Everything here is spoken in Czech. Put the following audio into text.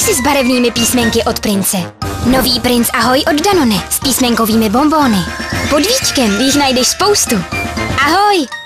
si s barevnými písmenky od Prince. Nový princ Ahoj od Danone s písmenkovými bombóny. Pod víčkem jich najdeš spoustu. Ahoj!